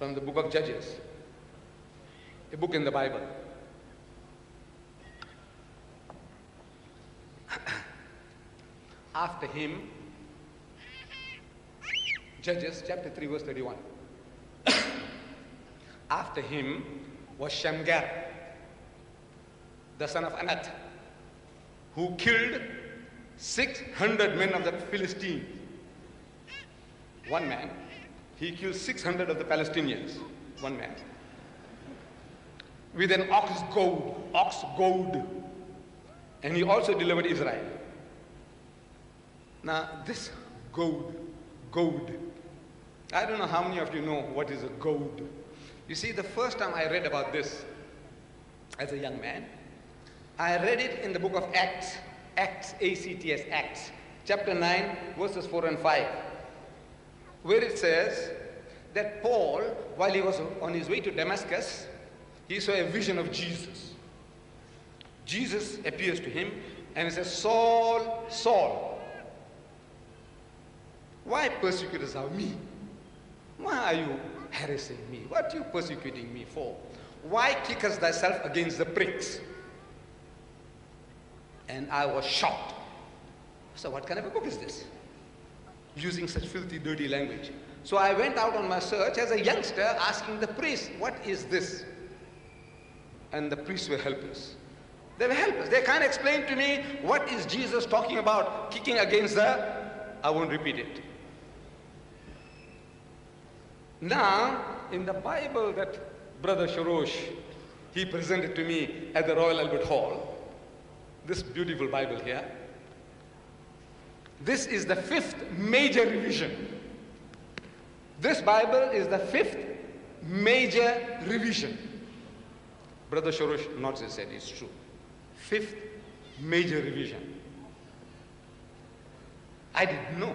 from the book of Judges, a book in the Bible. After him, Judges chapter 3, verse 31. After him was Shamgar, the son of Anat, who killed 600 men of the Philistines. One man. He killed 600 of the Palestinians. One man. With an ox goad, ox goad. And he also delivered Israel. Now, this goad, goad, I don't know how many of you know what is a goad. You see, the first time I read about this as a young man, I read it in the book of Acts, Acts, A-C-T-S, Acts, chapter 9, verses 4 and 5, where it says that Paul, while he was on his way to Damascus, he saw a vision of Jesus. Jesus appears to him and he says, Saul, Saul, why persecutest thou me? Why are you harassing me? What are you persecuting me for? Why kickest thyself against the pricks? And I was shocked. So, what kind of a book is this? Using such filthy, dirty language. So, I went out on my search as a youngster asking the priest, What is this? And the priests were helpless. They were helpless. They can't explain to me what is Jesus talking about, kicking against the. I won't repeat it. Now, in the Bible that Brother Shorrosh, he presented to me at the Royal Albert Hall, this beautiful Bible here, this is the fifth major revision. This Bible is the fifth major revision. Brother Shorrosh nods his head, it's true. Fifth major revision. I didn't know.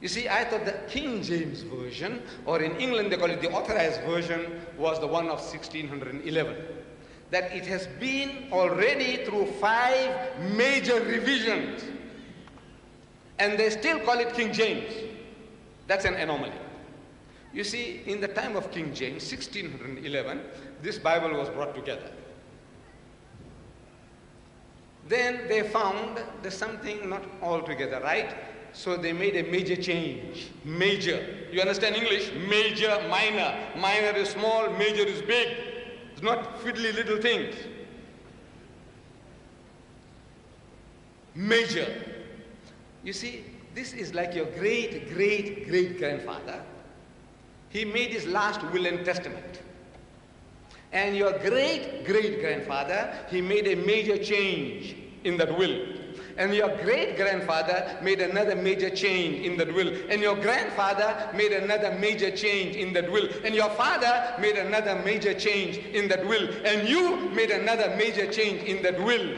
You see, I thought the King James Version, or in England they call it the authorized version, was the one of 1611. That it has been already through five major revisions, and they still call it King James. That's an anomaly. You see, in the time of King James, 1611, this Bible was brought together. Then they found there's something not altogether right so they made a major change. Major. You understand English? Major, minor. Minor is small, major is big. It's not fiddly little things. Major. You see, this is like your great, great, great grandfather. He made his last will and testament. And your great, great grandfather, he made a major change in that will. And your great grandfather made another major change in that will. And your grandfather made another major change in that will. And your father made another major change in that will. And you made another major change in that will.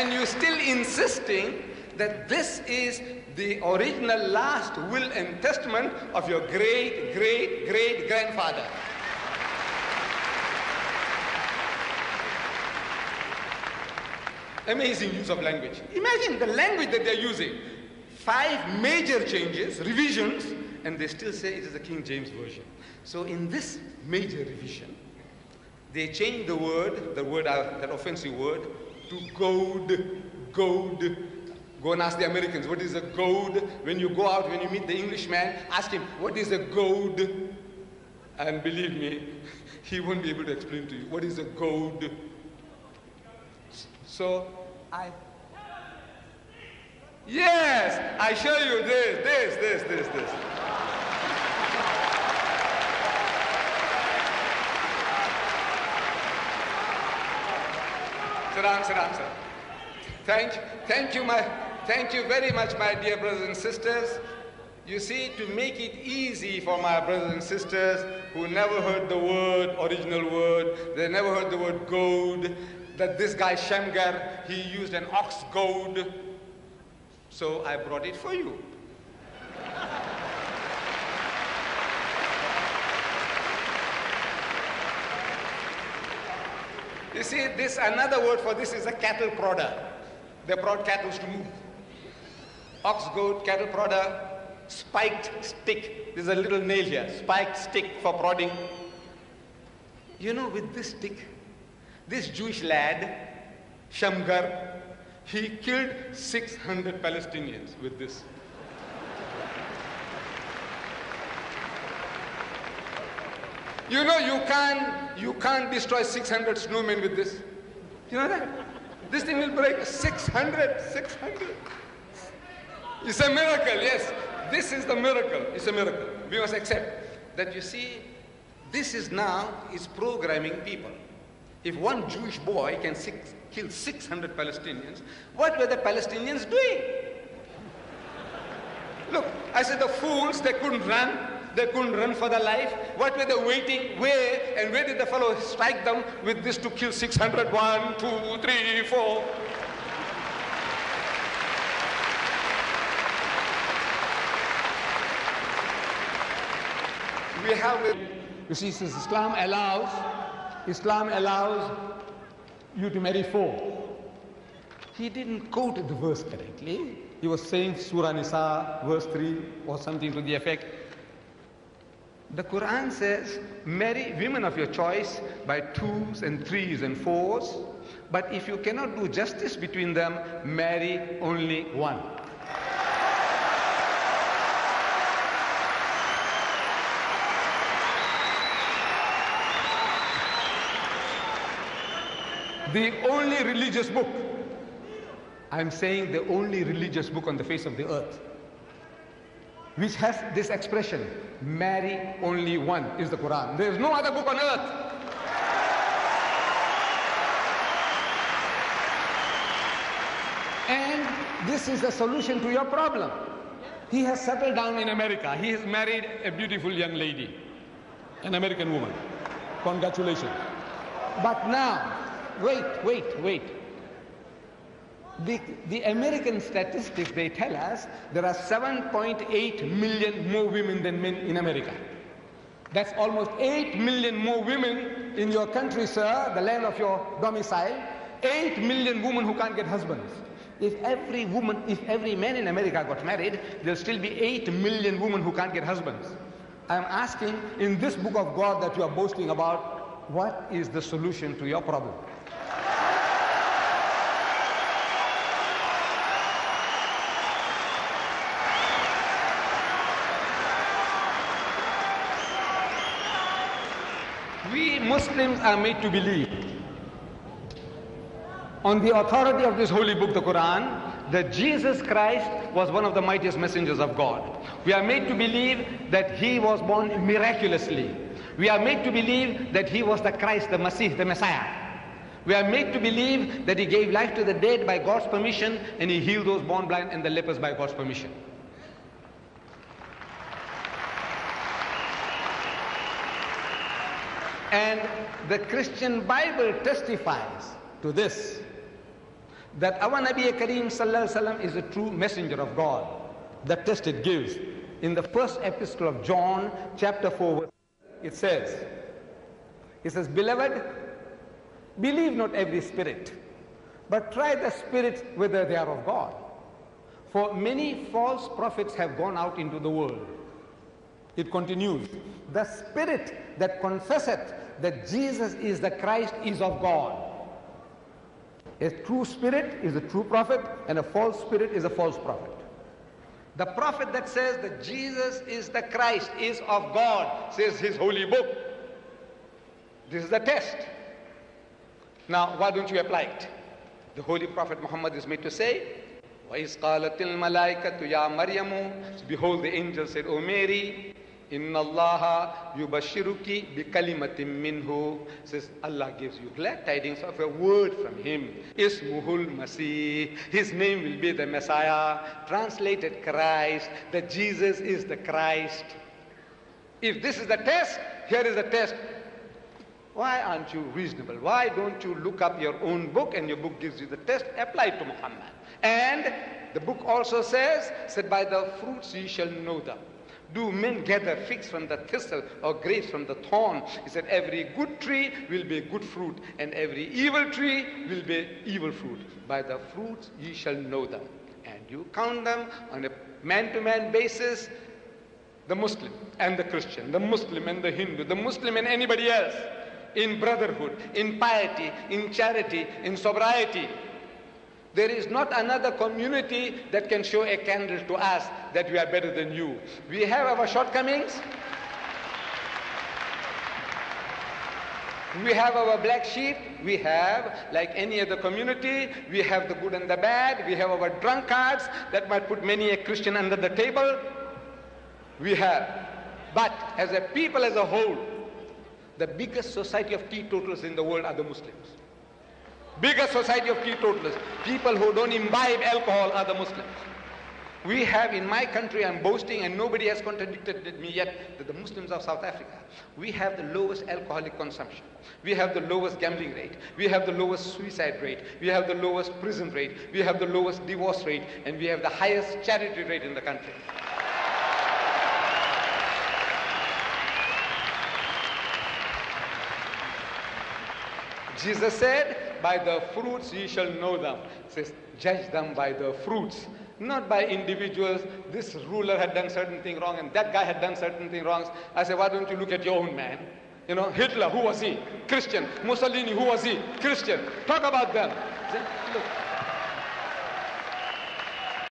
And you're still insisting that this is the original last will and testament of your great, great, great grandfather. Amazing use of language. Imagine the language that they're using. Five major changes, revisions, and they still say it is the King James Version. So in this major revision, they changed the word, the word, uh, that offensive word, to goad, goad. Go and ask the Americans, what is a goad? When you go out, when you meet the Englishman, ask him, what is a goad? And believe me, he won't be able to explain to you what is a goad. So I. Yes, I show you this, this, this, this, this. Down, sit down. Thank, thank you, my, thank you very much, my dear brothers and sisters. You see, to make it easy for my brothers and sisters who never heard the word, original word, they never heard the word goad, that this guy Shamgar, he used an ox goad. So I brought it for you. You see, this another word for this is a cattle prodder. They brought cattle to move. ox goad, cattle prodder, spiked stick. There's a little nail here, spiked stick for prodding. You know, with this stick, this Jewish lad, Shamgar, he killed 600 Palestinians with this. You know, you can't, you can't destroy 600 snowmen with this. You know that? This thing will break 600, 600. It's a miracle, yes. This is the miracle. It's a miracle. We must accept that you see, this is now is programming people. If one Jewish boy can six, kill 600 Palestinians, what were the Palestinians doing? Look, I said the fools, they couldn't run. They couldn't run for their life. What were they waiting? Where? And where did the fellow strike them with this to kill 600? One, two, three, four. We have, you see, since Islam allows, Islam allows you to marry four. He didn't quote the verse correctly. He was saying Surah Nisa, verse 3, or something to the effect. The Quran says, marry women of your choice by twos and threes and fours, but if you cannot do justice between them, marry only one. The only religious book, I'm saying the only religious book on the face of the earth, which has this expression, marry only one, is the Quran. There is no other book on earth. And this is the solution to your problem. He has settled down in America. He has married a beautiful young lady, an American woman. Congratulations. But now, wait, wait, wait. The, the American statistics, they tell us there are 7.8 million more women than men in America. That's almost 8 million more women in your country, sir, the land of your domicile. 8 million women who can't get husbands. If every woman, if every man in America got married, there'll still be 8 million women who can't get husbands. I'm asking in this book of God that you are boasting about, what is the solution to your problem? Muslims are made to believe on the authority of this holy book, the Quran, that Jesus Christ was one of the mightiest messengers of God. We are made to believe that he was born miraculously. We are made to believe that he was the Christ, the Messiah, the Messiah. We are made to believe that he gave life to the dead by God's permission and he healed those born blind and the lepers by God's permission. And the Christian Bible testifies to this that our Nabi Kareem sallallahu is a true messenger of God. The test it gives. In the first epistle of John, chapter 4, it says, It says, Beloved, believe not every spirit, but try the spirits whether they are of God. For many false prophets have gone out into the world. It continues, The spirit that confesseth that Jesus is the Christ is of God. A true spirit is a true prophet, and a false spirit is a false prophet. The prophet that says that Jesus is the Christ is of God, says his holy book. This is the test. Now, why don't you apply it? The holy prophet Muhammad is made to say, وَإِذْ قَالَتِ الْمَلَائِكَةُ يَا مَرْيَمُ Behold, the angel said, O Mary, Inna Allah yubashiruki bi kalimatim minhu. Says Allah gives you glad tidings of a word from Him. Ismuhul Masih. His name will be the Messiah. Translated Christ. That Jesus is the Christ. If this is the test, here is the test. Why aren't you reasonable? Why don't you look up your own book and your book gives you the test? Apply to Muhammad. And the book also says, said by the fruits ye shall know them. Do men gather figs from the thistle or grapes from the thorn? He said, Every good tree will be good fruit, and every evil tree will be evil fruit. By the fruits ye shall know them. And You count them on a man to man basis the Muslim and the Christian, the Muslim and the Hindu, the Muslim and anybody else in brotherhood, in piety, in charity, in sobriety. There is not another community that can show a candle to us that we are better than you. We have our shortcomings. We have our black sheep. We have, like any other community, we have the good and the bad. We have our drunkards that might put many a Christian under the table. We have. But as a people as a whole, the biggest society of teetotalers in the world are the Muslims. Biggest society of teetotalers. People who don't imbibe alcohol are the Muslims. We have in my country, I'm boasting and nobody has contradicted me yet, that the Muslims of South Africa, we have the lowest alcoholic consumption. We have the lowest gambling rate. We have the lowest suicide rate. We have the lowest prison rate. We have the lowest divorce rate. And we have the highest charity rate in the country. Jesus said, by the fruits ye shall know them. says, judge them by the fruits, not by individuals. This ruler had done certain thing wrong and that guy had done certain thing wrong. I said, why don't you look at your own man? You know, Hitler, who was he? Christian. Mussolini, who was he? Christian. Talk about them. Look,